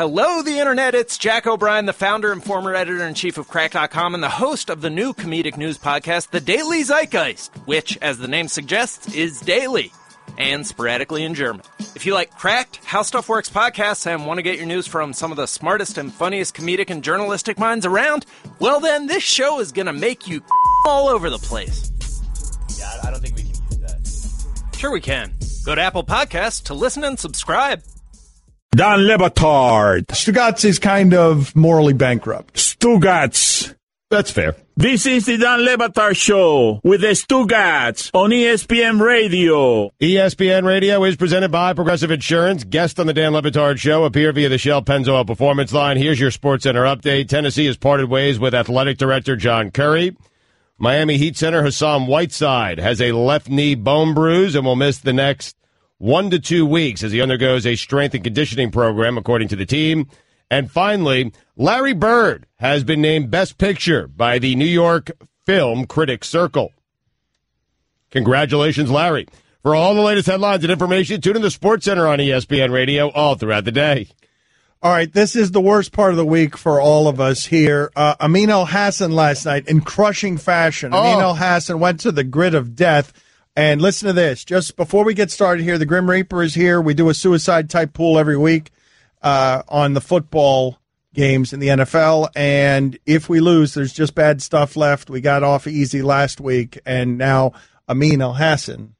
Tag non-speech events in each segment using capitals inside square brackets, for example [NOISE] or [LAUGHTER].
Hello, the internet. It's Jack O'Brien, the founder and former editor in chief of Cracked.com and the host of the new comedic news podcast, The Daily Zeitgeist, which, as the name suggests, is daily and sporadically in German. If you like cracked, How Stuff Works podcasts and want to get your news from some of the smartest and funniest comedic and journalistic minds around, well, then this show is going to make you all over the place. Yeah, I don't think we can use that. Sure, we can. Go to Apple Podcasts to listen and subscribe. Don Lebatard. Stugotz is kind of morally bankrupt. Stugotz. That's fair. This is the Dan Le Batard Show with the Stugotz on ESPN Radio. ESPN Radio is presented by Progressive Insurance. Guest on the Dan Le Batard Show appear via the Shell Pennzoil Performance Line. Here's your SportsCenter update. Tennessee has parted ways with athletic director John Curry. Miami Heat center Hassan Whiteside has a left knee bone bruise and will miss the next one to two weeks as he undergoes a strength and conditioning program, according to the team. And finally, Larry Bird has been named Best Picture by the New York Film Critics Circle. Congratulations, Larry. For all the latest headlines and information, tune in the SportsCenter on ESPN Radio all throughout the day. All right, this is the worst part of the week for all of us here. Uh, Amin Elhassan last night in crushing fashion. Amin Oh. Elhassan went to the grid of death. And listen to this. Just before we get started here, the Grim Reaper is here. We do a suicide type pool every week uh, on the football games in the NFL. And if we lose, there's just bad stuff left. We got off easy last week. And now Amin Elhassan.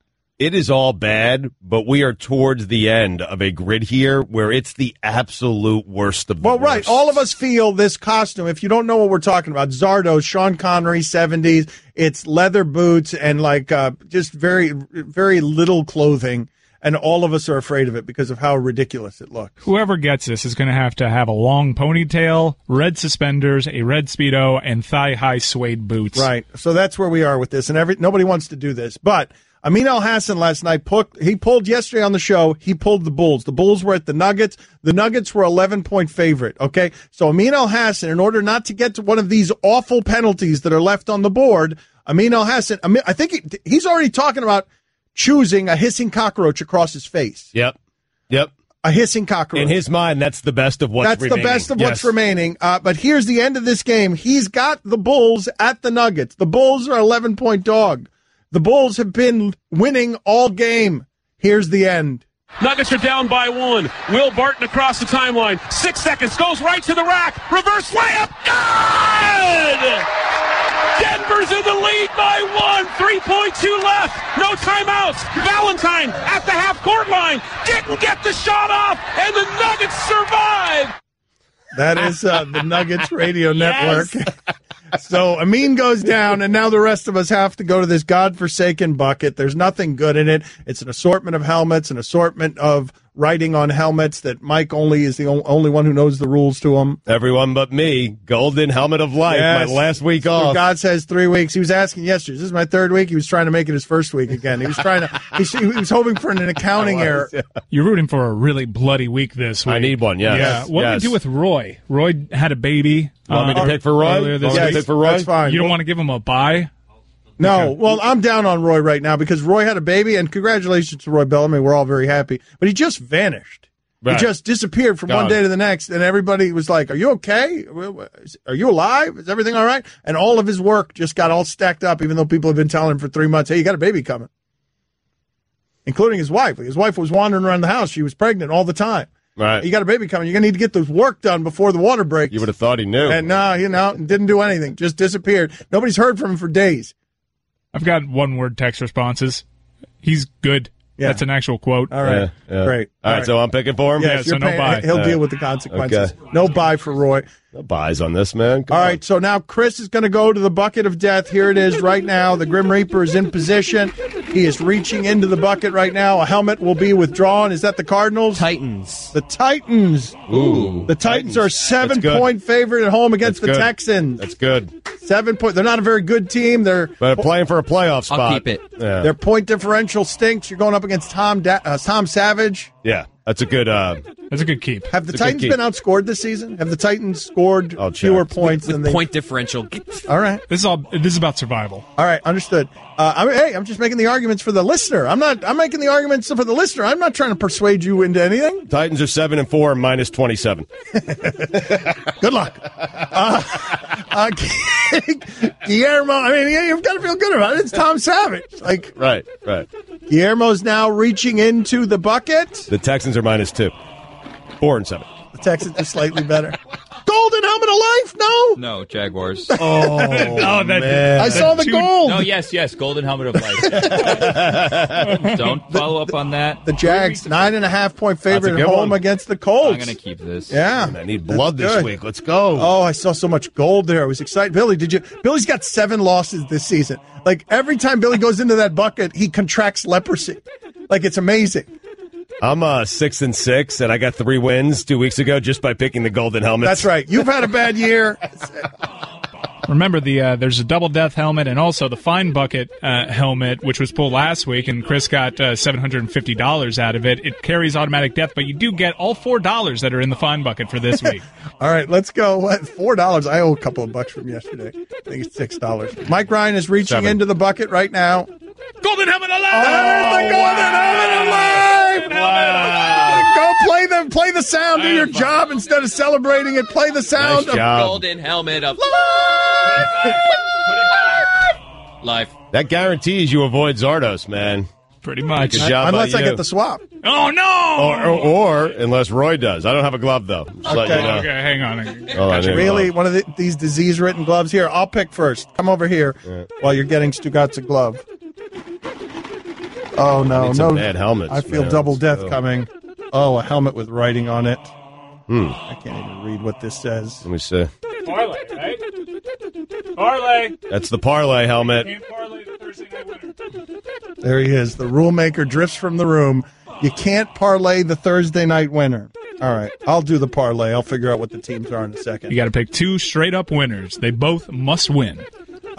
It is all bad, but we are towards the end of a grid here where it's the absolute worst of the Well, right. All of us feel this costume. If you don't know what we're talking about, Zardoz, Sean Connery, 70s. It's leather boots and like uh, just very, very little clothing. And all of us are afraid of it because of how ridiculous it looks. Whoever gets this is going to have to have a long ponytail, red suspenders, a red speedo, and thigh-high suede boots. Right. So that's where we are with this. And every nobody wants to do this. But Amin Elhassan last night put, he pulled yesterday on the show, he pulled the Bulls. The Bulls were at the Nuggets. The Nuggets were 11 point favorite. Okay. So Amin Elhassan, in order not to get to one of these awful penalties that are left on the board, Amin Elhassan, I think he, he's already talking about choosing a hissing cockroach across his face. Yep. Yep. A hissing cockroach. In his mind, that's the best of what's That's remaining. the best of what's remaining. Uh, but here's the end of this game. He's got the Bulls at the Nuggets. The Bulls are 11 point dog. The Bulls have been winning all game. Here's the end. Nuggets are down by one. Will Barton across the timeline. Six seconds. Goes right to the rack. Reverse layup. Good! Denver's in the lead by one. 3.2 left. No timeouts. Valentine at the half court line. Didn't get the shot off. And the Nuggets survive. That is uh, the Nuggets [LAUGHS] radio network. So Amin goes down, and now the rest of us have to go to this godforsaken bucket. There's nothing good in it. It's an assortment of helmets, an assortment of writing on helmets that Mike only is the only one who knows the rules to them. Everyone but me. Golden helmet of life. Yes. My last week So off. God says three weeks. He was asking yesterday. This is my third week. He was trying to make it his first week again. He was trying to. [LAUGHS] He, he was hoping for an accounting [LAUGHS] error. You're rooting for a really bloody week this week. I need one. Yes. Yeah. What do Yes. we do with Roy? Roy had a baby. Want me to uh, pick for Roy? earlier this Want me to week. pick for Roy? That's fine. You don't want to give him a bye? No, well, I'm down on Roy right now because Roy had a baby, and congratulations to Roy Bellamy. We're all very happy, but he just vanished. Right. He just disappeared from one day to the next, and everybody was like, "Are you okay? Are you alive? Is everything all right?" And all of his work just got all stacked up, even though people have been telling him for three months, "Hey, you got a baby coming," including his wife. His wife was wandering around the house; she was pregnant all the time. Right. You got a baby coming. You're gonna need to get this work done before the water breaks. You would have thought he knew. And no, you know, didn't do anything. Just disappeared. Nobody's heard from him for days. I've got one word text responses. He's good. Yeah. That's an actual quote. All right, Yeah, yeah. great. All right, so I'm picking for him. Yes, so no paying- buy. He'll Uh, deal with the consequences. okay. No buy for Roy. No buys on this, man. Come All on. right, so now Chris is going to go to the bucket of death. Here it is right now. The Grim Reaper is in position. He is reaching into the bucket right now. A helmet will be withdrawn. Is that the Cardinals? Titans. The Titans. Ooh. The Titans are seven point favorite at home against That's the good. Texans. That's good. Seven point. They're not a very good team. They're But playing for a playoff spot. I'll keep it. Yeah. their point differential stinks. You're going up against Tom da- uh, Tom Savage. yeah. That's a good. Uh, That's a good keep. Have the It's Titans been outscored this season? Have the Titans scored I'll check. fewer points than they? Point differential. All right, This is all. This is about survival. all right, understood. Uh, I mean, hey, I'm just making the arguments for the listener. I'm not. I'm making the arguments for the listener. I'm not trying to persuade you into anything. Titans are seven and four, minus twenty seven. [LAUGHS] Good luck. Uh, uh, [LAUGHS] Guillermo, I mean, yeah, you've got to feel good about it. It's Tom Savage. Like, Right, right. Guillermo's now reaching into the bucket. The Texans are minus two, four and seven. The Texans are slightly better. [LAUGHS] Golden helmet of life? No. No, Jaguars. [LAUGHS] Oh, [LAUGHS] Oh, that, I saw the two- gold. No, yes, yes, golden helmet of life. Don't follow up on that. The Jags, nine and a half point favorite That's at home one. against the Colts. I'm gonna keep this. yeah. I need blood That's this good. week. Let's go. Oh, I saw so much gold there. I was excited. Billy, did you? Billy's got seven losses this season. Like every time Billy goes into that bucket, he contracts leprosy. Like it's amazing. I'm uh, six and six, and I got three wins two weeks ago just by picking the golden helmet. That's right. You've had a bad year. [LAUGHS] Remember the uh, there's a double death helmet and also the fine bucket uh, helmet, which was pulled last week, and Chris got uh, seven hundred and fifty dollars out of it. It carries automatic death, but you do get all four dollars that are in the fine bucket for this week. [LAUGHS] All right, let's go. What, Four dollars. I owe a couple of bucks from yesterday. I think it's six dollars. Mike Ryan is reaching Seven. into the bucket right now. Golden helmet alive! There's the golden helmet alive! Go play the play the sound. Do your job instead of celebrating it. Play the sound. Nice of- job. Golden helmet of life. That guarantees you avoid Zardoz, man. Pretty much. Good job Unless by I get the swap. Oh no! Or, or, or unless Roy does. I don't have a glove though. Just Okay. you know. okay, hang on. Hold Really, one of the, these disease-ridden gloves. Here, I'll pick first. Come over here while you're getting Stugotz a glove. Oh no, Need no! some bad helmets, I feel man. double death So- coming. Oh, a helmet with writing on it. Hmm. I can't even read what this says. Let me see. Parlay, right? Parlay. That's the parlay helmet. Can't parlay the Thursday night winner. There he is. The rule maker drifts from the room. You can't parlay the Thursday night winner. All right, I'll do the parlay. I'll figure out what the teams are in a second. You got to pick two straight up winners. They both must win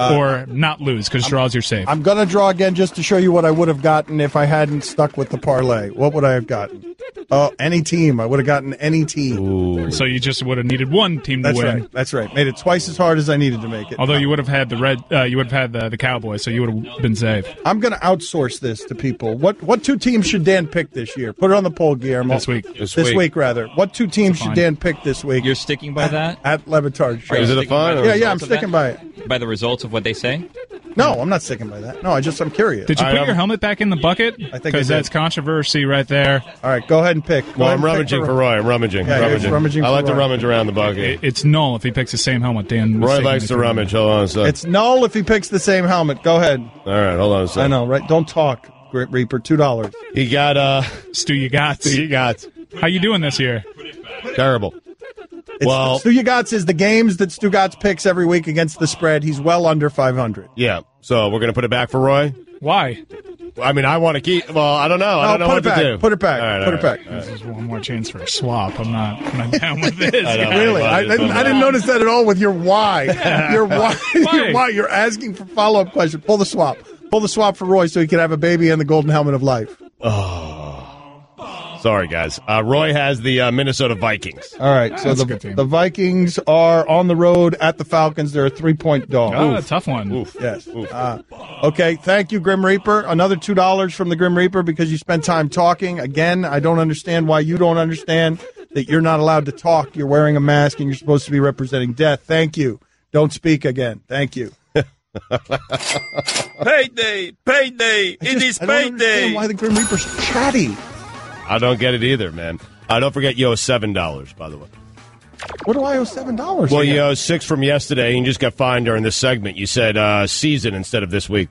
or not lose because draws you're safe. I'm going to draw again just to show you what I would have gotten if I hadn't stuck with the parlay. What would I have gotten? Oh, any team. I would have gotten any team. so you just would have needed one team to That's win. right. That's right. Made it twice as hard as I needed to make it. Although you would have had the red, uh, you would have had the, the Cowboys, so you would have been safe I'm going to outsource this to people. What what two teams should Dan pick this year? Put it on the poll, Guillermo. this week. This, This week. week, rather. What two teams should. Dan pick this week? You're sticking by that? at Le Batard Show. Is it a sticking by fine yeah, yeah, I'm sticking by it. By the results of what they say? No, I'm not sticking by that. No, I just I'm curious. Did you I put am- your helmet back in the bucket? I think I because did. that's controversy right there. All right, go ahead and pick. Go Well, ahead I'm and pick rummaging for Roy. I'm rummaging. Yeah, here's rummaging. rummaging I for like to Roy. rummage around the bucket. It, it's null if he picks the same helmet. Dan. Roy mistakenly likes to threw. rummage. Hold on a second. It's null if he picks the same helmet. Go ahead. All right, hold on a second. I know, right? Don't talk, Grit Reaper. Two dollars. He got uh, Stu, you got. [LAUGHS] he got How you doing this year? terrible. Well, Well- Stu Yagats is the games that Stugotz picks every week against the spread. He's well under 500. Yeah. So we're gonna put it back for Roy. Why? I mean, I want to keep. Well, I don't know. I don't know put what it back. to do. Put it back. All right, Put all it right. back. This is one more chance for a swap. I'm not. I'm not down with [LAUGHS] this. I know. Really? I, Well, didn't, I didn't notice that at all with your why. [LAUGHS] your why. [LAUGHS] your why. You're asking for follow up question. Pull the swap. Pull the swap for Roy so he can have a baby and the golden helmet of life. Oh. Sorry, guys. Uh, Roy has the uh, Minnesota Vikings. All right. So That's a the, team. the Vikings are on the road at the Falcons. They're a three point dog. Oh, a tough one. Oof. Yes. Uh, okay. Thank you, Grim Reaper. Another two dollars from the Grim Reaper because you spent time talking. Again, I don't understand why you don't understand that you're not allowed to talk. You're wearing a mask and you're supposed to be representing death. Thank you. Don't speak again. Thank you. [LAUGHS] Payday! Payday! I just- I don't understand why the Grim Reaper's chatty. I don't get it either, man. Uh, don't forget you owe seven dollars, by the way. What do I owe seven dollars? Well, you owe six from yesterday, and you just got fined during this segment. You said uh, season instead of this week.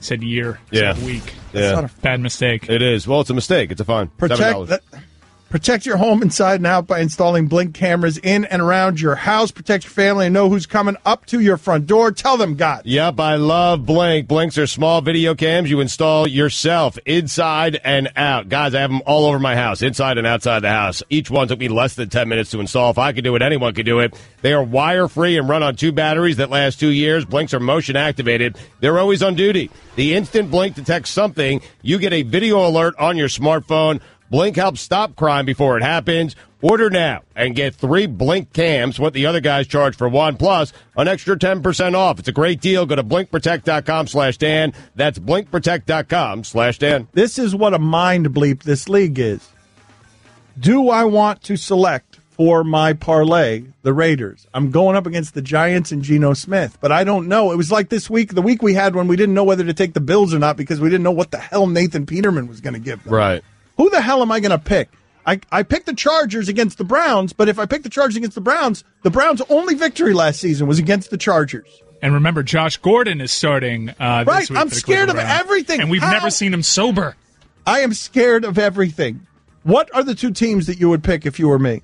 Said year. Yeah. Said week. Yeah, not a- Bad mistake. it is. Well, it's a mistake. It's a fine. protect $7. that. Protect your home inside and out by installing Blink cameras in and around your house. Protect your family and know who's coming up to your front door. Tell them God. Yep, I love Blink. Blinks are small video cams you install yourself inside and out. Guys, I have them all over my house, inside and outside the house. Each one took me less than 10 minutes to install. If I could do it, anyone could do it. They are wire free and run on two batteries that last two years. Blinks are motion activated. They're always on duty. The instant Blink detects something, you get a video alert on your smartphone. Blink helps stop crime before it happens. Order now and get three Blink cams, what the other guys charge for one, plus an extra 10% off. It's a great deal. Go to blinkprotect.com slash Dan. That's blinkprotect.com slash Dan. This is what a mind bleep this league is. Do I want to select for my parlay the Raiders? I'm going up against the Giants and Geno Smith, but I don't know. It was like this week, the week we had when we didn't know whether to take the Bills or not because we didn't know what the hell Nathan Peterman was going to give them. Right. Who the hell am I going to pick? I, I picked the Chargers against the Browns, but if I pick the Chargers against the Browns, the Browns' only victory last season was against the Chargers. And remember, Josh Gordon is starting. Uh, Right, week I'm for the scared of Cleveland everything. and we've How? never seen him sober. I am scared of everything. What are the two teams that you would pick if you were me?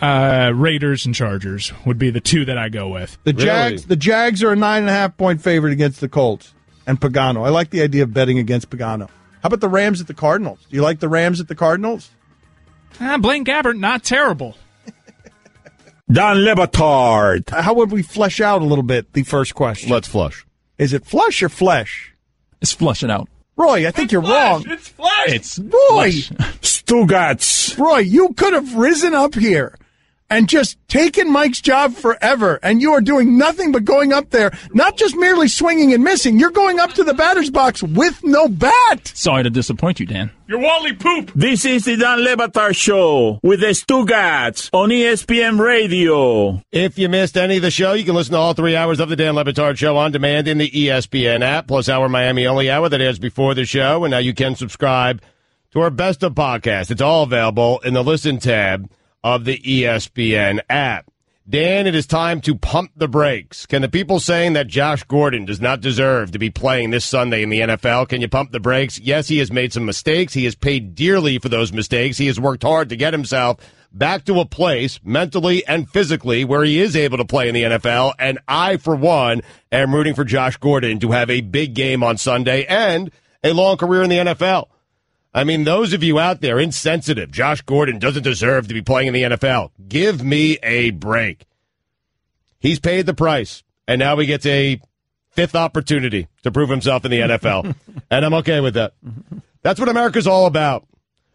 Uh, Raiders and Chargers would be the two that I go with. The Really? Jags. The Jags are a nine and a half point favorite against the Colts and Pagano. I like the idea of betting against Pagano. How about the Rams at the Cardinals? Do you like the Rams at the Cardinals? Ah, Blaine Gabbert, not terrible. [LAUGHS] Dan Le Batard. How would we flesh out a little bit the first question? Let's flush. Is it flush or flesh? It's flushing out. Roy, I think you're wrong. It's flesh. It's Roy, [LAUGHS] Stugotz. Roy, you could have risen up here and just taken Mike's job forever, and you are doing nothing but going up there, not just merely swinging and missing. You're going up to the batter's box with no bat. sorry to disappoint you, Dan. You're Wally poop. This is the Dan Le Batard Show with the Stugotz on ESPN Radio. If you missed any of the show, you can listen to all three hours of the Dan Le Batard Show on demand in the E ESPN app, plus our Miami only hour that airs before the show. And now you can subscribe to our best of podcast. It's all available in the listen tab of the ESPN app. Dan, it is time to pump the brakes. Can the people saying that Josh Gordon does not deserve to be playing this Sunday in the NFL, can you pump the brakes? Yes, he has made some mistakes. He has paid dearly for those mistakes. He has worked hard to get himself back to a place mentally and physically where he is able to play in the NFL. And I, for one, am rooting for Josh Gordon to have a big game on Sunday and a long career in the NFL. I mean, those of you out there insensitive, Josh Gordon doesn't deserve to be playing in the NFL. Give me a break. He's paid the price, and now he gets a fifth opportunity to prove himself in the NFL. [LAUGHS] and I'm okay with that. That's what America's all about.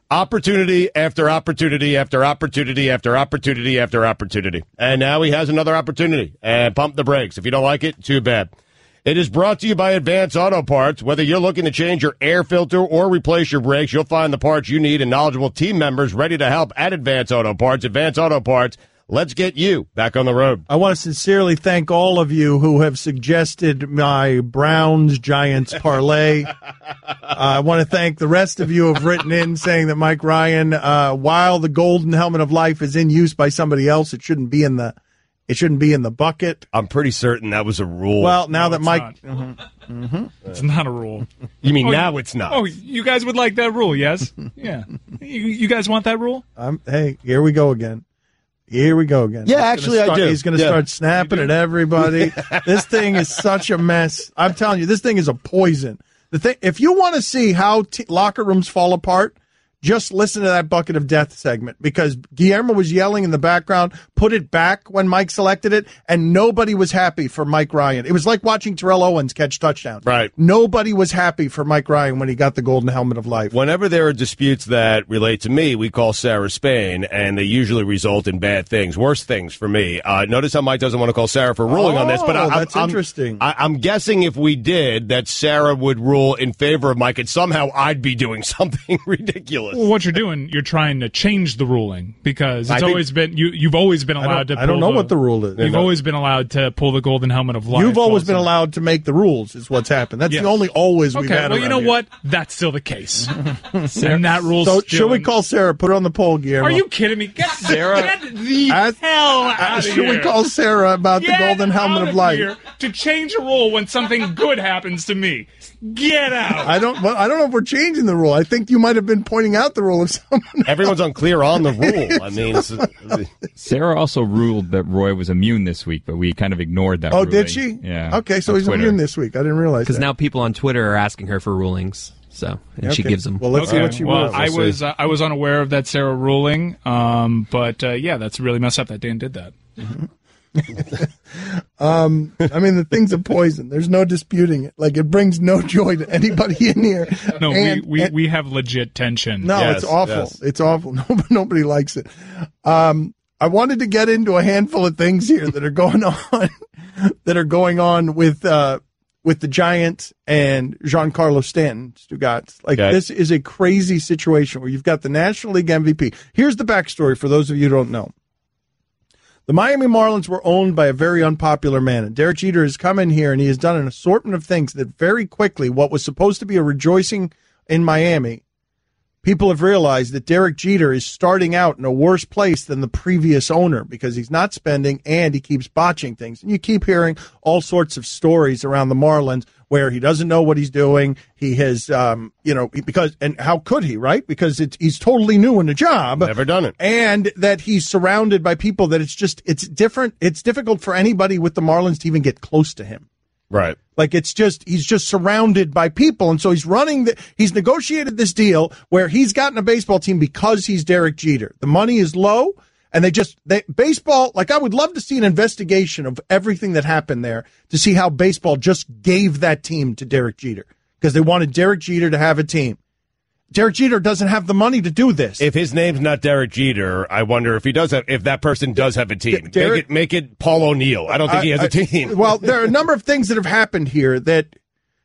Opportunity after opportunity after opportunity after opportunity after opportunity. And now he has another opportunity. And pump the brakes. If you don't like it, too bad. It is brought to you by Advance Auto Parts. Whether you're looking to change your air filter or replace your brakes, you'll find the parts you need and knowledgeable team members ready to help at Advance Auto Parts. Advance Auto Parts. Let's get you back on the road. I want to sincerely thank all of you who have suggested my Browns Giants parlay. [LAUGHS] uh, I want to thank the rest of you who have written in saying that Mike Ryan, uh, while the golden helmet of life is in use by somebody else, it shouldn't be in the it shouldn't be in the bucket. I'm pretty certain that was a rule. Well, now No, that it's Mike, not. Mm-hmm. Mm-hmm. It's not a rule. [LAUGHS] you mean Oh, now you- it's not. Oh, you guys would like that rule, yes? [LAUGHS] Yeah. You, you guys want that rule? I'm, hey, here we go again. Here we go again. Yeah, He's gonna actually, I start- do. He's going to Yeah. start snapping at everybody. [LAUGHS] this thing is such a mess. I'm telling you, this thing is a poison. The thing, if you want to see how t- locker rooms fall apart, just listen to that bucket of death segment because Guillermo was yelling in the background, put it back when Mike selected it, and nobody was happy for Mike Ryan. It was like watching Terrell Owens catch touchdowns. Right. Nobody was happy for Mike Ryan when he got the golden helmet of life. Whenever there are disputes that relate to me, we call Sarah Spain, and they usually result in bad things, worse things for me. Uh, notice how Mike doesn't want to call Sarah for ruling on this, but I, Oh, I'm- that's I'm, interesting. I, I'm guessing if we did, that Sarah would rule in favor of Mike, and somehow I'd be doing [LAUGHS] something ridiculous. Well, what you're doing, you're trying to change the ruling because I it's think- always been you. You've always been allowed don't, to. I don't pull know what the rule is. You've always been allowed to pull the golden helmet of life. You've always been allowed to make the rules, is what's happened. That's Yes. the only always we've Okay, had. well, you know here. what? That's still the case. [LAUGHS] and that rule. So, should we call Sarah? Put her on the poll, Guillermo. Are you kidding me? Get, [LAUGHS] Sarah- get the Ask- hell out of should here. we call Sarah about Get the golden helmet out of life? to change a rule when something good happens to me? Get out. I don't. Well, I don't know if we're changing the rule. I think you might have been pointing out the rule of someone. Everyone's unclear on the rule. I [LAUGHS] mean, it's, Sarah also ruled that Roy was immune this week, but we kind of ignored that. Oh, ruling. did she? Yeah. Okay, so on he's Twitter. immune this week. I didn't realize Because now people on Twitter are asking her for rulings. So, and she gives them. Well, let's see what she well, rules. I We'll was uh, I was unaware of that Sarah ruling, um, but uh, yeah, that's really messed up that Dan did that. [LAUGHS] um, I mean, the thing's a poison. There's no disputing it. Like, it brings no joy to anybody [LAUGHS] in here. No, And- we, we, and- we have legit tension. no, Yes, it's awful. yes. It's awful. [LAUGHS] Nobody, nobody likes it. Um, I wanted to get into a handful of things here that are going on, that are going on with uh, with the Giants and Giancarlo Stanton, Stugotz. Like Okay. this is a crazy situation where you've got the National League MVP. Here's the backstory for those of you who don't know. The Miami Marlins were owned by a very unpopular man, and Derek Jeter has come in here and he has done an assortment of things that very quickly, what was supposed to be a rejoicing in Miami, people have realized that Derek Jeter is starting out in a worse place than the previous owner because he's not spending and he keeps botching things. And you keep hearing all sorts of stories around the Marlins where he doesn't know what he's doing. He has, um, you know, because, and how could he, right? Because it's, he's totally new in the job Never done it. and that he's surrounded by people that it's just it's different it's difficult for anybody with the marlins to even get close to him Right. like it's just he's just surrounded by people and so he's running the he's negotiated this deal where he's gotten a baseball team because he's derek jeter the money is low and they just they baseball like i would love to see an investigation of everything that happened there to see how baseball just gave that team to derek jeter because they wanted derek jeter to have a team derek jeter doesn't have the money to do this If his name's not Derek Jeter, I wonder if he does have, if that person does have a team. Derek- make it make it Paul O'Neill. I don't think he has a I- team. well, there are a number of things that have happened here that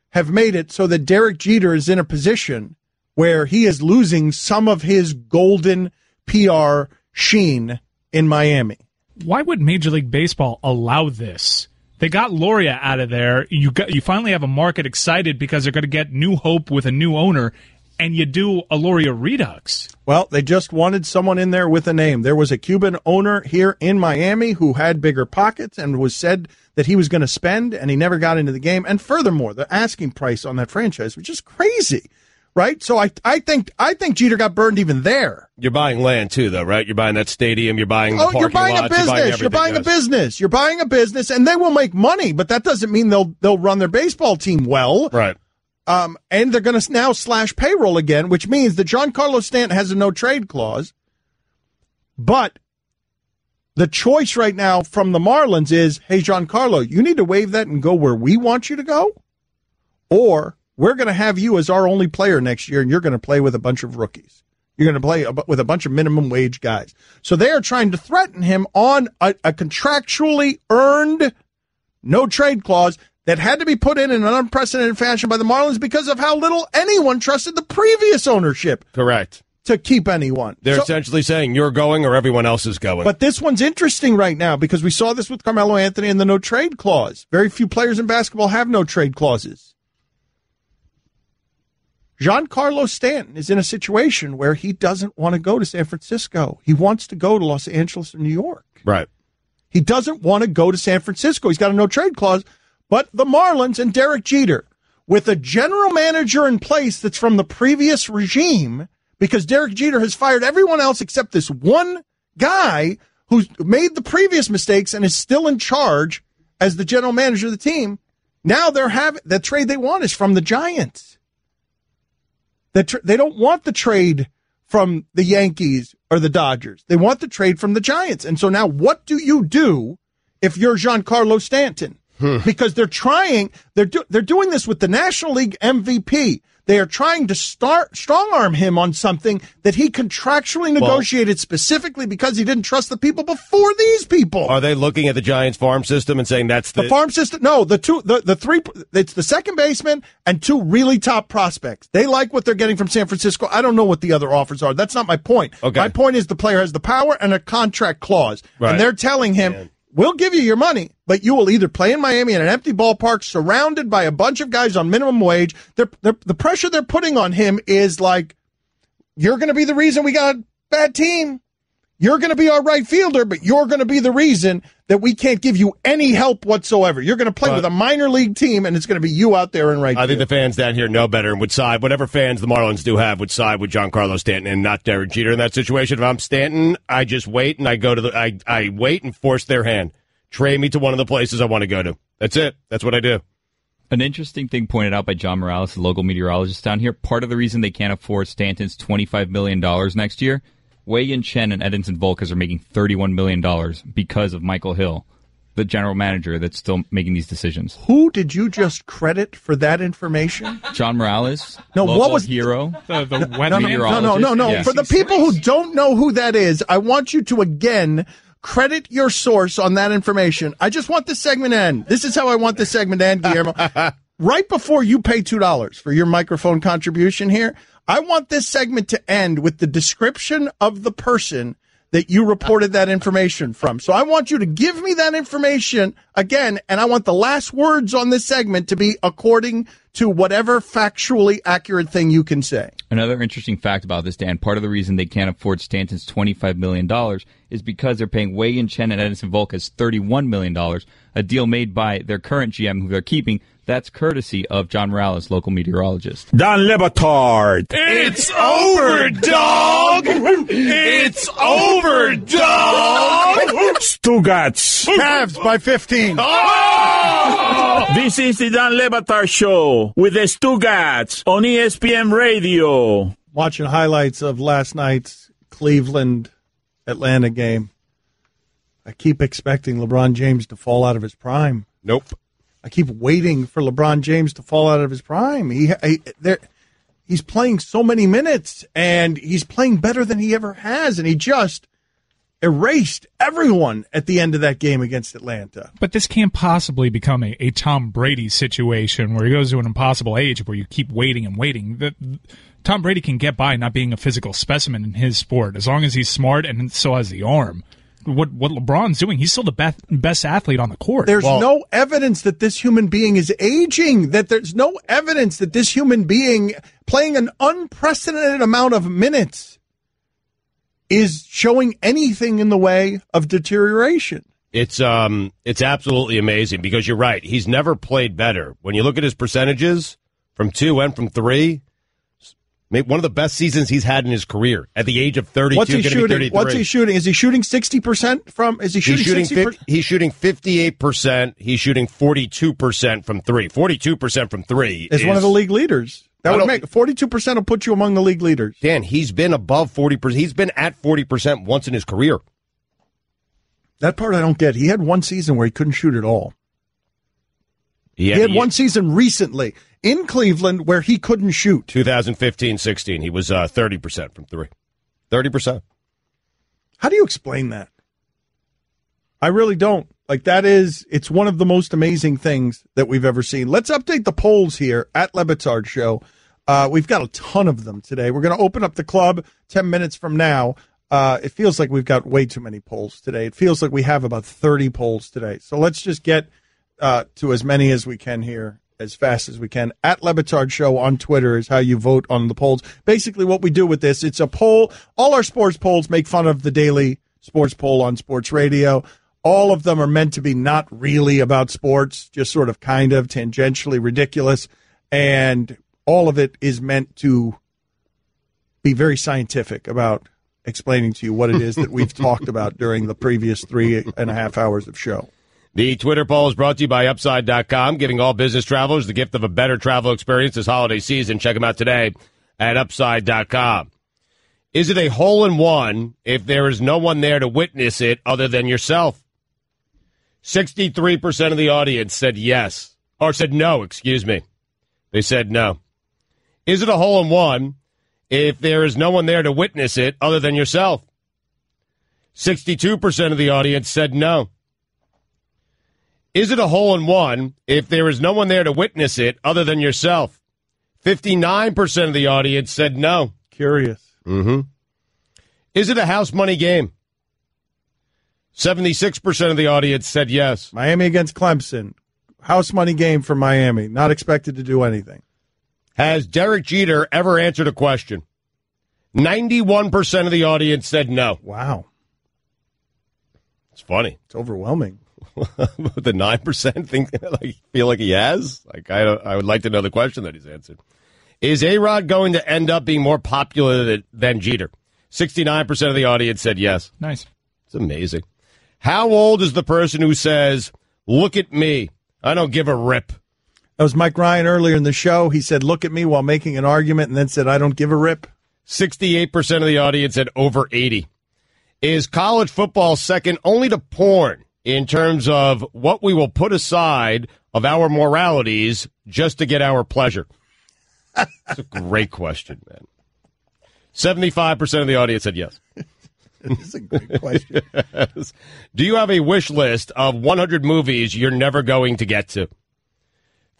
have made it so that Derek Jeter is in a position where he is losing some of his golden PR sheen in Miami. Why would Major League Baseball allow this? They got Loria out of there. You got you finally have a market excited because they're going to get new hope with a new owner, and you do a Loria redux. Well, they just wanted someone in there with a name. There was a Cuban owner here in Miami who had bigger pockets and was said that he was going to spend, and he never got into the game. And furthermore, the asking price on that franchise was just crazy, right? So I, I think, I think Jeter got burned even there. You're buying land too, though, right? You're buying that stadium. You're buying the Oh, you're buying lots, a business. You're, everything, buying a business. You're buying a business, and they will make money, but that doesn't mean they'll they'll run their baseball team well. Right. Um, and they're going to now slash payroll again, which means that Giancarlo Stanton has a no trade clause. But the choice right now from the Marlins is, hey, Giancarlo, you need to waive that and go where we want you to go, or we're going to have you as our only player next year, and you're going to play with a bunch of rookies. You're going to play with a bunch of minimum wage guys. So they are trying to threaten him on a, a contractually earned no trade clause that had to be put in in an unprecedented fashion by the Marlins because of how little anyone trusted the previous ownership Correct. to keep anyone. They're So- essentially saying you're going or everyone else is going. but this one's interesting right now because we saw this with Carmelo Anthony and the no trade clause. Very few players in basketball have no trade clauses. Giancarlo Stanton is in a situation where he doesn't want to go to San Francisco. He wants to go to Los Angeles or New York. right. He doesn't want to go to San Francisco. He's got a no trade clause. But the Marlins and Derek Jeter, with a general manager in place that's from the previous regime, because Derek Jeter has fired everyone else except this one guy who's made the previous mistakes and is still in charge as the general manager of the team. Now they're having the trade they want is from the Giants. The tr- they don't want the trade from the Yankees or the Dodgers. They want the trade from the Giants. And so now what do you do if you're Giancarlo Stanton? Hmm. Because they're trying, they're do, they're doing this with the National League MVP. They are trying to start strong arm him on something that he contractually negotiated specifically because he didn't trust the people before these people. Are they looking at the Giants farm system and saying that's the, The farm system, no, the two, the, the three, it's the second baseman and two really top prospects. They like what they're getting from San Francisco. I don't know what the other offers are. That's not my point. Okay. My point is the player has the power and a contract clause. Right. And they're telling him, we'll give you your money, but you will either play in Miami in an empty ballpark surrounded by a bunch of guys on minimum wage. They're, they're, the pressure they're putting on him is like, you're going to be the reason we got a bad team. You're going to be our right fielder, but you're going to be the reason that we can't give you any help whatsoever. You're going to play But- with a minor league team, and it's going to be you out there in right I think the fans down here know better and would side. Whatever fans the Marlins do have would side with Giancarlo Stanton and not Derek Jeter in that situation. If I'm Stanton, I just wait and I go to the I I wait and force their hand. Trade me to one of the places I want to go to. That's it. That's what I do. An interesting thing pointed out by John Morales, the local meteorologist down here. Part of the reason they can't afford Stanton's $25 million next year, Wei Yin Chen and Edinson Volquez are making $31 million because of Michael Hill. the general manager that's still making these decisions. Who did you just credit for that information? John Morales. No, local what was- hero? The, the wet No, no, no, no, no, no. Yeah. For the people who don't know who that is, I want you to again credit your source on that information. I just want this segment to end. This is how I want this segment to end, Guillermo. [LAUGHS] right before you pay $2 for your microphone contribution here, I want this segment to end with the description of the person that you reported that information from. So I want you to give me that information again, and I want the last words on this segment to be according to whatever factually accurate thing you can say. Another interesting fact about this, Dan, part of the reason they can't afford Stanton's $25 million is because they're paying Wei Yin Chen and Edinson Volquez $31 million, a deal made by their current GM who they're keeping. That's courtesy of John Morales, local meteorologist. Dan Le Batard. It's over, dog! It's over, dog! Stugotz. Cavs by 15. This is the Dan Le Batard Show with the Stugotz on ESPN Radio. Watching highlights of last night's Cleveland Atlanta game. I keep expecting LeBron James to fall out of his prime. Nope. I keep waiting for LeBron James to fall out of his prime. He, he there, he's playing so many minutes, and he's playing better than he ever has, and he just erased everyone at the end of that game against Atlanta. But this can't possibly become a, a Tom Brady situation where he goes to an impossible age where you keep waiting and waiting. The, Tom Brady can get by not being a physical specimen in his sport as long as he's smart and so has the arm. What what LeBron's doing, he's still the best best athlete on the court. There's no evidence that this human being is aging. That there's no evidence that this human being playing an unprecedented amount of minutes is showing anything in the way of deterioration. It's um it's absolutely amazing because you're right. He's never played better. When you look at his percentages from two and from three, maybe one of the best seasons he's had in his career at the age of 32. What's he shooting? 33. What's he shooting? Is he shooting sixty percent from? Is he He's shooting shooting, 60 fif- he's shooting 58%. He's shooting 42% from three. 42% from three. Is one of the league leaders. That would make forty two percent will put you among the league leaders. Dan, he's been above 40%. He's been at 40% once in his career. That part I don't get. He had one season where he couldn't shoot at all. Yeah, he had one season recently in Cleveland where he couldn't shoot. 2015 16. He was uh, 30% from three. 30%. How do you explain that? I really don't. Like that is it's one of the most amazing things that we've ever seen. Let's update the polls here at Le Batard Show. Uh, we've got a ton of them today. We're going to open up the club 10 minutes from now. Uh, it feels like we've got way too many polls today. It feels like we have about 30 polls today. So let's just get uh, to as many as we can here as fast as we can. At Le Batard Show on Twitter is how you vote on the polls. Basically, what we do with this, it's a poll. All our sports polls make fun of the daily sports poll on sports radio. All of them are meant to be not really about sports, just sort of kind of tangentially ridiculous. And all of it is meant to be very scientific about explaining to you what it is that we've [LAUGHS] talked about during the previous three and a half hours of show. The Twitter poll is brought to you by Upside.com, giving all business travelers the gift of a better travel experience this holiday season. Check them out today at Upside.com. Is it a hole in one if there is no one there to witness it other than yourself? 63% of the audience said yes, or said no, excuse me. They said no. Is it a hole in one if there is no one there to witness it other than yourself? 62% of the audience said no. Is it a hole in one if there is no one there to witness it other than yourself? 59% of the audience said no. Curious. Mm-hmm. Is it a house money game? 76% of the audience said yes. Miami against Clemson. House money game for Miami. Not expected to do anything. Has Derek Jeter ever answered a question? 91% of the audience said no. Wow. It's funny. It's overwhelming. [LAUGHS] the 9% think like feel like he has? Like I don't, I would like to know the question that he's answered. Is A-Rod going to end up being more popular than, than Jeter? 69% of the audience said yes. Nice. It's amazing. How old is the person who says, "Look at me. I don't give a rip." That was Mike Ryan earlier in the show. He said, Look at me while making an argument, and then said, I don't give a rip. 68% of the audience said over 80. Is college football second only to porn in terms of what we will put aside of our moralities just to get our pleasure? That's a great question, man. 75% of the audience said yes. [LAUGHS] It's a great question. Do you have a wish list of 100 movies you're never going to get to?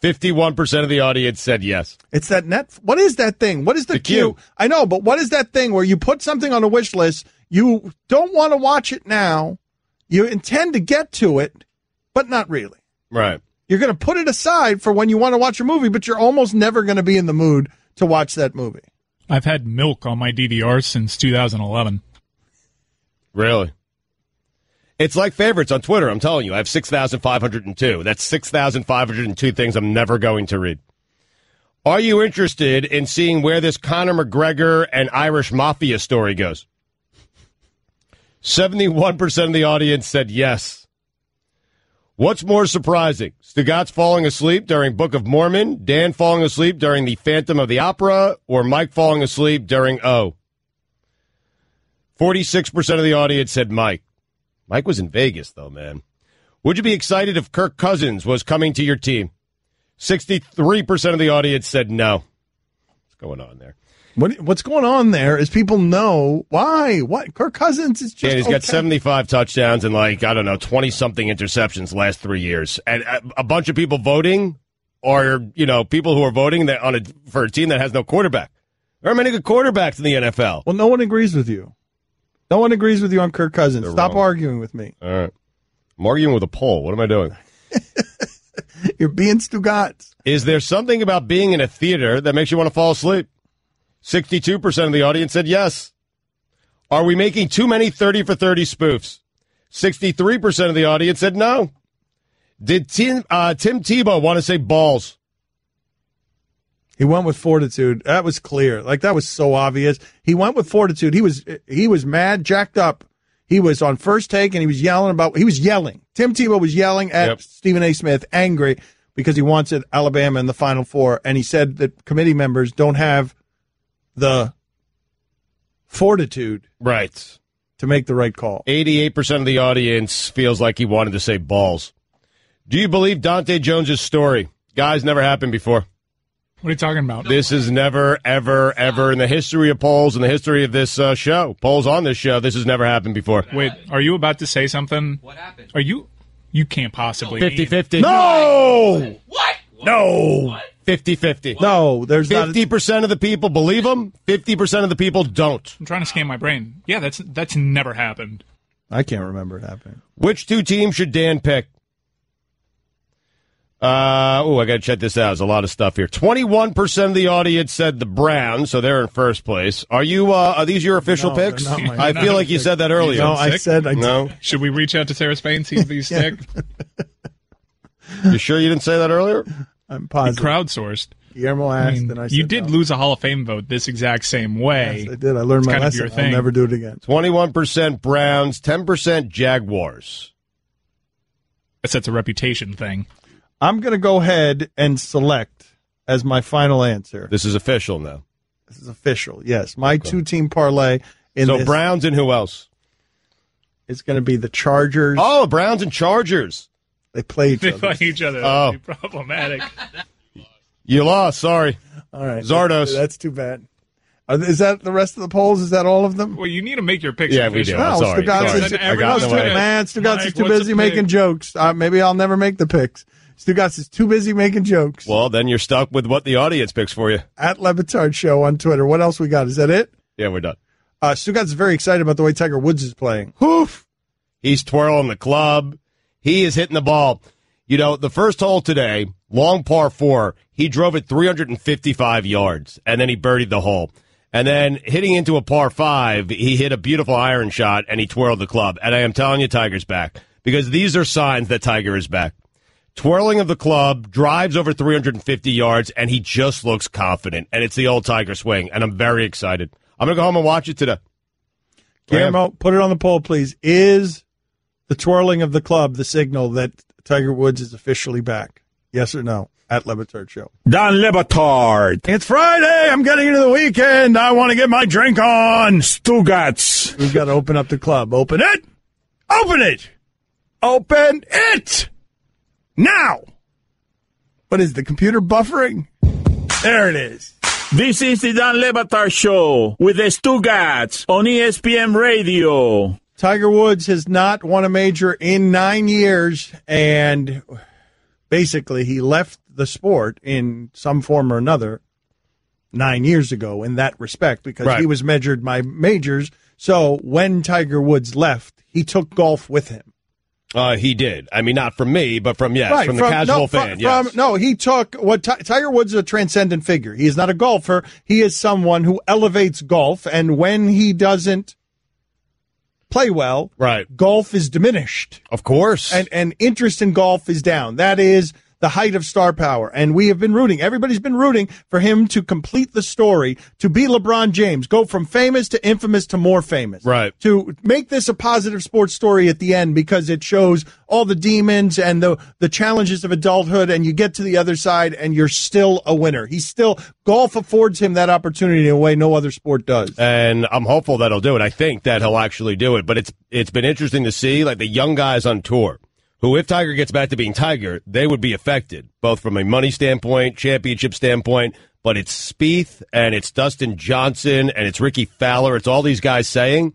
51% of the audience said yes. It's that net. What is that thing? What is the, The queue. I know, but what is that thing where you put something on a wish list? You don't want to watch it now. You intend to get to it, but not really. Right. You're going to put it aside for when you want to watch a movie, but you're almost never going to be in the mood to watch that movie. I've had milk on my DVR since 2011. Really? It's like favorites on Twitter. I'm telling you, I have 6,502. That's 6,502 things I'm never going to read. Are you interested in seeing where this Conor McGregor and Irish mafia story goes? 71% of the audience said yes. What's more surprising? Stugatz falling asleep during Book of Mormon, Dan falling asleep during The Phantom of the Opera, or Mike falling asleep during O? 46% of the audience said Mike. Mike was in Vegas, though, man. Would you be excited if Kirk Cousins was coming to your team? 63% of the audience said no. What's going on there? What what's going on there is people know why. What Kirk Cousins is just Yeah, he's got 75 touchdowns and like, I don't know, 20 something interceptions last three years. And a, a bunch of people voting are, you know, people who are voting that on a, for a team that has no quarterback. There are many good quarterbacks in the NFL. Well, no one agrees with you. No one agrees with you on Kirk Cousins. They're Stop wrong. arguing with me. All right. I'm arguing with a poll. What am I doing? [LAUGHS] You're being Stugotz. Is there something about being in a theater that makes you want to fall asleep? 62% of the audience said yes. Are we making too many 30 for 30 spoofs? 63% of the audience said no. Did Tim, uh, Tim Tebow want to say balls? He went with fortitude. That was clear. Like that was so obvious. He went with fortitude. He was he was mad, jacked up. He was on first take and he was yelling about he was yelling. Tim Tebow was yelling at Yep. Stephen A. Smith, angry because he wants it Alabama in the final four. And he said that committee members don't have the fortitude Right. to make the right call. 88% of the audience feels like he wanted to say balls. Do you believe Dante Jones's story? Guys, never happened before. What are you talking about? This is never, ever, ever in the history of polls, in the history of this uh, show, polls on this show, this has never happened before. Wait, are you about to say something? What happened? Are you? You can't possibly. 50 50. No, What? no, 50 50. no. There's not. 50% of the people believe them, 50% of the people don't. I'm trying to scan my brain. Yeah, that's that's never happened. I can't remember it happening. Which two teams should Dan pick? Uh, oh, I got to check this out. There's a lot of stuff here. 21% of the audience said the Browns, so they're in first place. Are you, uh, are these your official No, picks? my- I feel like you my said that earlier. No, I said I No? Should we reach out to Sarah Spain see if he's [LAUGHS] sick? [LAUGHS] You sure you didn't say that earlier? I'm positive. Crowdsourced. Guillermo I asked, mean, and I said you did no. lose a Hall of Fame vote this exact same way. Yes, I did. I learned It's my kind of lesson. your I'll never do it again. 21% Browns, 10% Jaguars. Guess that's a reputation thing. I'm going to go ahead and select as my final answer. This is official now. This is official. Yes, my two-team parlay in So this Browns and who else? It's going to be the Chargers. Oh, Browns and Chargers. They play each They other. fight each other. Oh. Be problematic. You lost. Sorry. All right, Zardoz. That's, that's too bad. Are, is that the rest of the polls? Is that all of them? well, you need to make your picks. Yeah, we do. official. I'm No, sorry. Stugotz sorry. is, I everyone got in no, the Stu- way. man, Stugotz is too busy making jokes. Uh, maybe I'll never make the picks. Stugotz is too busy making jokes. Well, then you're stuck with what the audience picks for you. At Le Batard Show on Twitter. What else we got? Is that it? Yeah, we're done. Uh, Stugotz is very excited about the way Tiger Woods is playing. Poof. He's twirling the club. He is hitting the ball. You know, the first hole today, long par four, he drove it 355 yards, and then he birdied the hole. And then hitting into a par five, he hit a beautiful iron shot, and he twirled the club. And I am telling you, Tiger's back. Because these are signs that Tiger is back. Twirling of the club, drives over 350 yards, and he just looks confident. And it's the old Tiger swing, and I'm very excited. I'm going to go home and watch it today. Guillermo, oh, put it on the poll, please. Is the twirling of the club the signal that Tiger Woods is officially back? Yes or no? At Le Batard Show. Dan Le Batard. It's Friday. I'm getting into the weekend. I want to get my drink on. Stugotz. We've got to open up the club. Open it. Open it. Open it now. What is the computer buffering? There it is. This is the Dan Lebatar Show with the Stugotz on ESPN Radio. Tiger Woods has not won a major in nine years, and basically he left the sport in some form or another nine years ago in that respect because Right. he was measured by majors. So when Tiger Woods left, he took golf with him. Uh, he did. I mean, not from me, but from yes, from the casual no, fan. From, yes. from- no, he took what Ti- Tiger Woods is a transcendent figure. He is not a golfer. He is someone who elevates golf, and when he doesn't play well, right, golf is diminished. Of course, and and interest in golf is down. That is the height of star power, and we have been rooting. Everybody's been rooting for him to complete the story, to be LeBron James, go from famous to infamous to more famous, right? To make this a positive sports story at the end because it shows all the demons and the the challenges of adulthood, and you get to the other side, and you're still a winner. He's still golf affords him that opportunity in a way no other sport does. and I'm hopeful that he'll do it. I think that he'll actually do it. But it's it's been interesting to see like the young guys on tour who, if Tiger gets back to being Tiger, they would be affected both from a money standpoint, championship standpoint. But it's Spieth and it's Dustin Johnson and it's Rickie Fowler. It's all these guys saying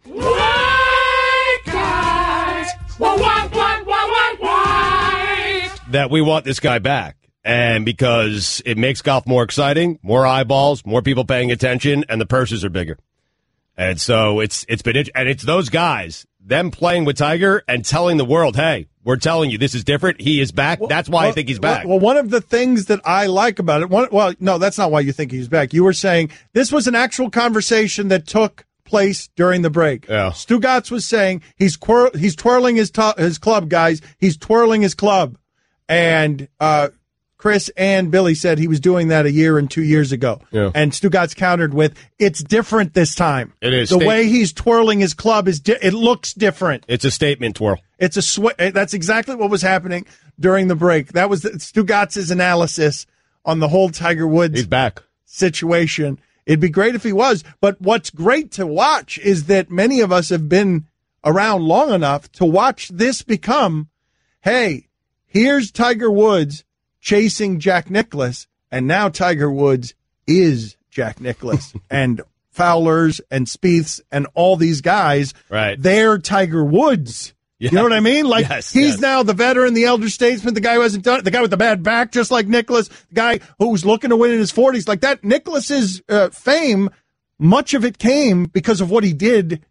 that we want this guy back. And because it makes golf more exciting, more eyeballs, more people paying attention, and the purses are bigger. And so it's it's been and it's those guys them playing with Tiger and telling the world, "Hey, we're telling you this is different. He is back. That's why I think he's back." Well, one of the things that I like about it, one, well, no, that's not why you think he's back. You were saying this was an actual conversation that took place during the break. Yeah. Stugotz was saying he's quir- he's twirling his to- his club, guys. He's twirling his club, and uh, Chris and Billy said he was doing that a year and two years ago. Yeah. And Stugotz countered with, "It's different this time. It is. the State- way he's twirling his club is di- it looks different." it's a statement twirl. It's a sw- eh, That's exactly what was happening during the break. That was Stugotz's analysis on the whole Tiger Woods He's back. situation. It'd be great if he was, but what's great to watch is that many of us have been around long enough to watch this become, hey, here's Tiger Woods chasing Jack Nicklaus, and now Tiger Woods is Jack Nicklaus, [LAUGHS] and Fowlers and Spieths and all these guys, Right. they're Tiger Woods. You know what I mean? Like Yes, he's yes. now the veteran, the elder statesman, the guy who hasn't done it, the guy with the bad back, just like Nicklaus, the guy who's looking to win in his forties. Like that, Nicklaus's uh, fame, much of it came because of what he did.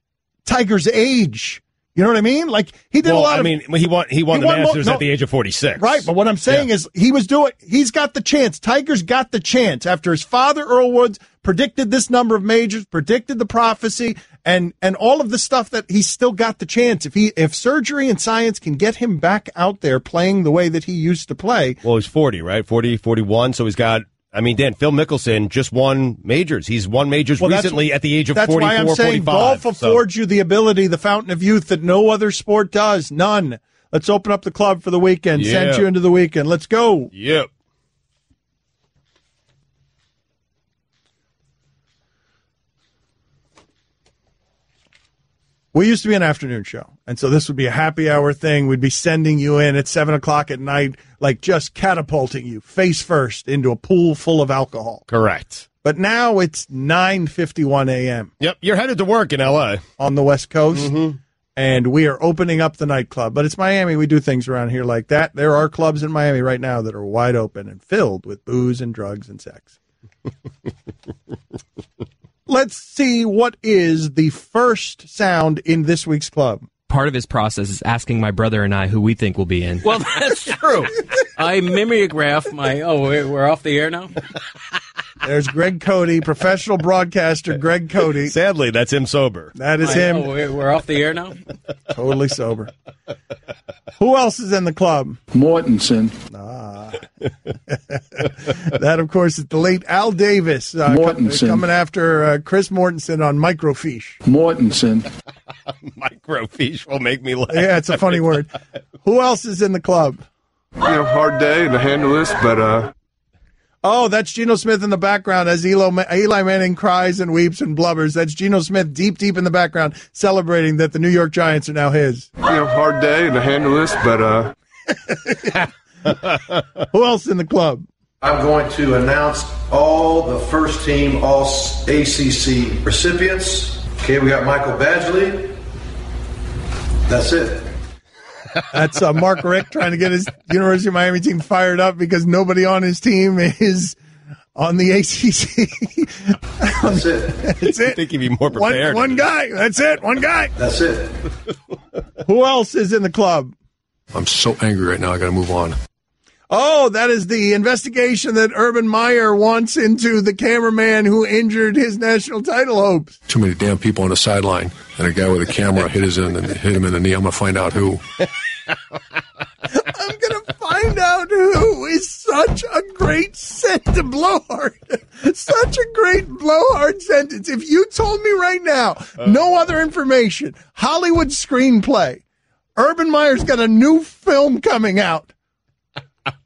Tiger's age. You know what I mean? Like he did well, a lot I mean, he won. He won He the won mo- Masters no. at the age of forty six. Right, but what I'm saying Yeah. is he was doing he's got the chance. Tiger's got the chance after his father Earl Woods predicted this number of majors, predicted the prophecy and and all of the stuff that he's still got the chance. If he if surgery and science can get him back out there playing the way that he used to play. Well, he's 40, right? 40, 41. So he's got, I mean, Dan, Phil Mickelson just won majors. He's won majors Well, recently at the age of That's 44, why I'm saying 45. golf So- affords you the ability, the fountain of youth that no other sport does. None. Let's open up the club for the weekend. Send you into the weekend. Let's go. Yep. We used to be an afternoon show, and so this would be a happy hour thing. We'd be sending you in at seven o'clock at night, like just catapulting you face first into a pool full of alcohol. Correct. But now it's nine fifty one a.m. Yep. You're headed to work in L.A. on the West Coast, Mm-hmm. and we are opening up the nightclub. But it's Miami. We do things around here like that. There are clubs in Miami right now that are wide open and filled with booze and drugs and sex. [LAUGHS] Let's see what is the first sound in this week's club. Part of his process is asking my brother and I who we think will be in. Well, that's true. [LAUGHS] I mimeograph my. Oh, we're we're off the air now. [LAUGHS] There's Greg Cody, professional broadcaster Greg Cody. Sadly, that's him sober. That is My- him, Oh, we're, we're off the air now. [LAUGHS] totally sober. Who else is in the club? Mortensen. Ah. [LAUGHS] that, of course, is the late Al Davis uh, com- Mortensen. coming after uh, Chris Mortensen on microfiche. Mortensen. [LAUGHS] Microfiche will make me laugh. Yeah, it's a funny word. Who else is in the club? You know, hard day to handle this, but uh, Oh, that's Geno Smith in the background as Eli, Eli Manning cries and weeps and blubbers. That's Geno Smith deep, deep in the background celebrating that the New York Giants are now his. You know, hard day to handle this, but uh, [LAUGHS] Who else in the club? I'm going to announce all the first team All ACC recipients. Okay, we got Michael Badgley. That's it. That's uh, Mark Richt trying to get his University of Miami team fired up because nobody on his team is on the ACC. That's it. [LAUGHS] That's it. I think he'd be more One, prepared. one guy. That's it. One guy. That's it. Who else is in the club? I'm so angry right now. I got to move on. Oh, that is the investigation that Urban Meyer wants into the cameraman who injured his national title hopes. Too many damn people on the sideline, and a guy with a camera hit his in and hit him in the knee. I'm gonna find out who. I'm gonna find out who is such a great sent to blowhard. such a great blowhard sentence. If you told me right now, no uh. other information, Hollywood screenplay, Urban Meyer's got a new film coming out.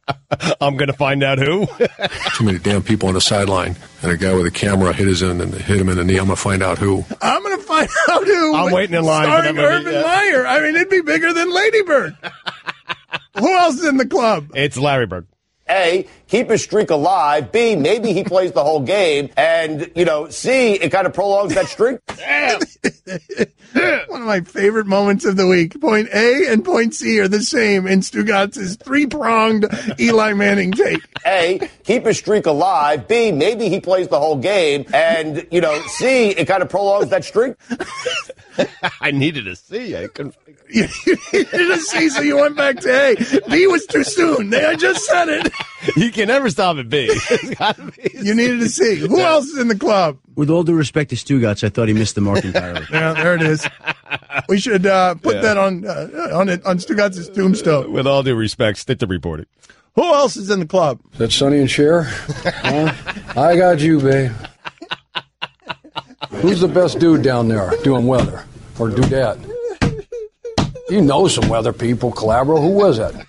[LAUGHS] I'm going to find out who. [LAUGHS] Too many damn people on the sideline, and a guy with a camera hit his in and hit him in the knee. I'm gonna find out who. I'm gonna find [LAUGHS] out who. I'm waiting in line for Starring that Urban yeah. Meyer. I mean, it'd be bigger than Ladybird. who else is in the club? It's Larry Bird. A, keep his streak alive. B, maybe he plays the whole game. And, you know, C, it kind of prolongs that streak. [LAUGHS] [LAUGHS] One of my favorite moments of the week. Point A and point C are the same in Stugotz's three pronged Eli Manning take. A, keep his streak alive. B, maybe he plays the whole game. And, you know, C, it kind of prolongs that streak. [LAUGHS] I needed a C. I couldn't. You needed a C, so you went back to A. B was too soon. They, I just said it. [LAUGHS] You can never stop at B. [LAUGHS] It's gotta be. You needed a C. Who else is in the club? With all due respect to Stugotz, I thought he missed the mark entirely. [LAUGHS] Yeah, there it is. We should uh, put Yeah. that on uh, on it on Stugotz's tombstone. With all due respect, stick to reporting. Who else is in the club? Is that Sonny and Cher? Huh? I got you, babe. Who's the best dude down there doing weather or do that? You know some weather people, Calabro. Who was that?